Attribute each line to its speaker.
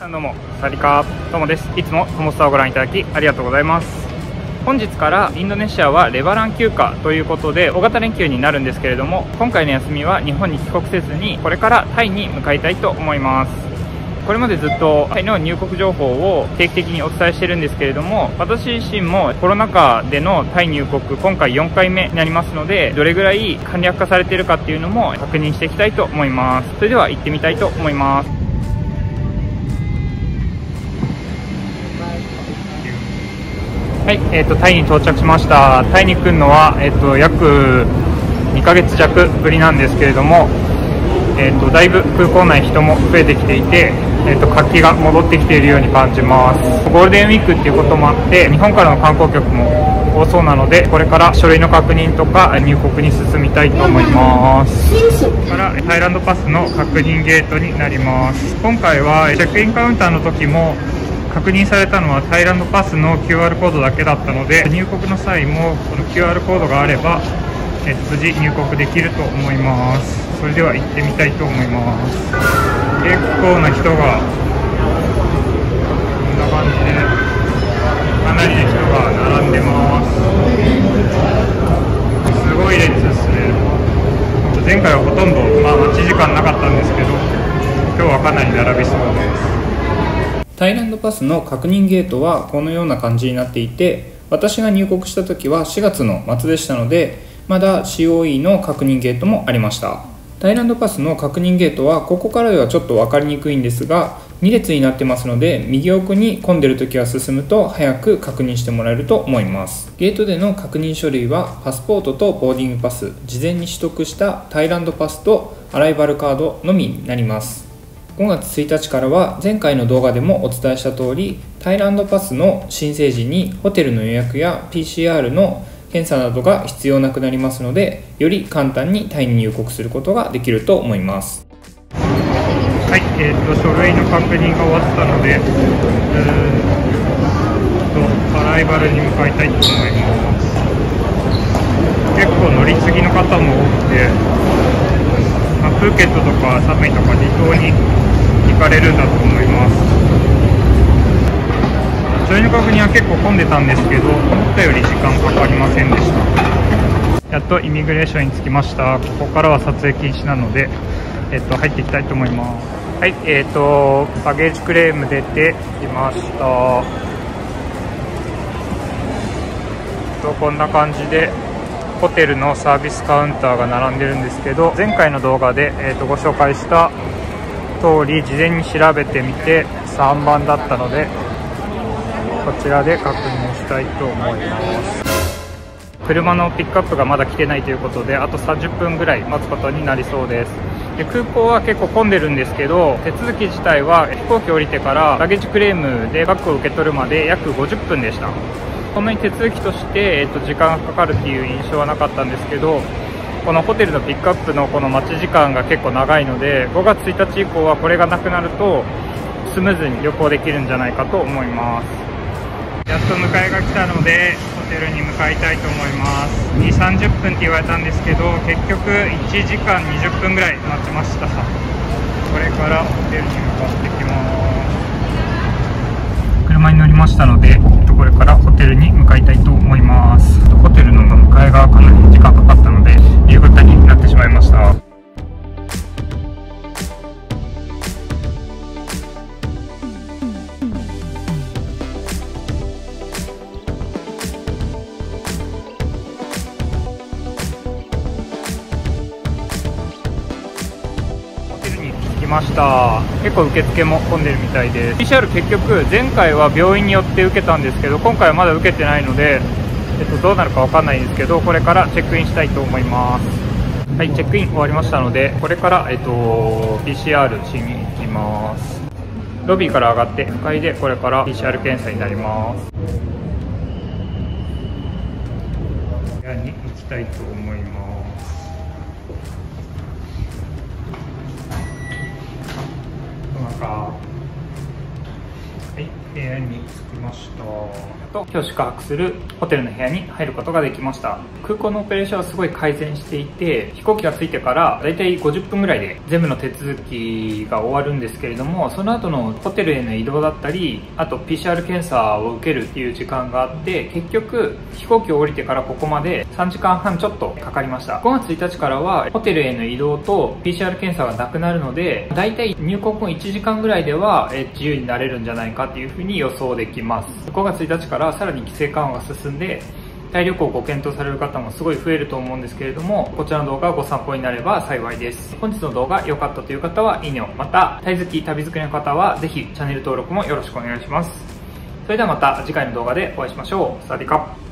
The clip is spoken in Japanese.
Speaker 1: さんどうも、サリカー、ともです。いつもトモスターをご覧いただきありがとうございます。本日からインドネシアはレバラン休暇ということで大型連休になるんですけれども今回の休みは日本に帰国せずにこれからタイに向かいたいと思いますこれまでずっとタイの入国情報を定期的にお伝えしてるんですけれども私自身もコロナ禍でのタイ入国今回4回目になりますのでどれぐらい簡略化されているかっていうのも確認していきたいと思いますそれでは行ってみたいと思いますはい、えーと、タイに到着しました。タイに来るのは、えーと、約2ヶ月弱ぶりなんですけれども、えーと、だいぶ空港内人も増えてきていて、えー、と活気が戻ってきているように感じます。ゴールデンウィークっていうこともあって日本からの観光客も多そうなのでこれから書類の確認とか入国に進みたいと思います。からタイランドパスの確認ゲートになります。今回はチェックインカウンターの時も確認されたのはタイランドパスの QR コードだけだったので入国の際もこの QR コードがあれば、え無事入国できると思います。それでは行ってみたいと思います。結構な人がこんな感じでかなりの人が並んでます。すごい列ですね。前回はほとんど、まあ、待ち時間なかったんですけど今日はかなり並びそうです。タイランドパスの確認ゲートはこのような感じになっていて私が入国した時は4月の末でしたのでまだ COE の確認ゲートもありました。タイランドパスの確認ゲートはここからではちょっと分かりにくいんですが2列になってますので右奥に混んでる時は進むと早く確認してもらえると思います。ゲートでの確認書類はパスポートとボーディングパス事前に取得したタイランドパスとアライバルカードのみになります。5月1日からは前回の動画でもお伝えした通りタイランドパスの申請時にホテルの予約や PCR の検査などが必要なくなりますのでより簡単にタイに入国することができると思います。はい、えーと、書類の確認が終わったのでとアライバルに向かいたいと思います。結構乗り継ぎの方も多くて、まあ、プーケットとかサムイとか離島に行かれるんだと思います。書類の確認は結構混んでたんですけど思ったより時間かかりませんでした。やっとイミグレーションに着きました。ここからは撮影禁止なので、えっと、入っていきたいと思います。はいえーと、バゲージクレーム出てきました。とこんな感じでホテルのサービスカウンターが並んでるんですけど前回の動画で、えーとご紹介した通り事前に調べてみて3番だったのでこちらで確認したいと思います。車のピックアップがまだ来てないということであと30分ぐらい待つことになりそうです。で空港は結構混んでるんですけど手続き自体は飛行機降りてからラゲージクレームでバッグを受け取るまで約50分でした。そんなに手続きとして、えっと、時間がかかるっていう印象はなかったんですけどこのホテルのピックアップのこの待ち時間が結構長いので5月1日以降はこれがなくなるとスムーズに旅行できるんじゃないかと思います。やっと迎えが来たのでホテルに向かいたいと思います。2 3 0分って言われたんですけど結局1時間20分ぐらい待ちましたこれからホテルに向かってきます。車に乗りましたのでこれからホテルに向かいたいと思います。ホテルの迎えがかなり時間かかったのでました。結構受付も混んでるみたいです。PCR 結局前回は病院によって受けたんですけど今回はまだ受けてないので、えっと、どうなるかわかんないんですけどこれからチェックインしたいと思います。はいチェックイン終わりましたのでこれから、えっと、PCR しに行きます。ロビーから上がって2階でこれから PCR 検査になります。部屋に行きたいと思います。はい部屋に着きました。と今日宿泊するホテルの部屋に入ることができました。空港のオペレーションはすごい改善していて飛行機が着いてからだいたい50分ぐらいで全部の手続きが終わるんですけれどもその後のホテルへの移動だったりあと PCR 検査を受けるっていう時間があって結局飛行機を降りてからここまで3時間半ちょっとかかりました。5月1日からはホテルへの移動と PCR 検査がなくなるのでだいたい入国後1時間ぐらいでは自由になれるんじゃないかっていうふうに予想できます。5月1日からからさらに規制緩和が進んでタイ旅行をご検討される方もすごい増えると思うんですけれども、こちらの動画がご参考になれば幸いです。本日の動画良かったという方は、いいねを。また、タイ好き、旅作りの方は、ぜひチャンネル登録もよろしくお願いします。それではまた次回の動画でお会いしましょう。サワディカ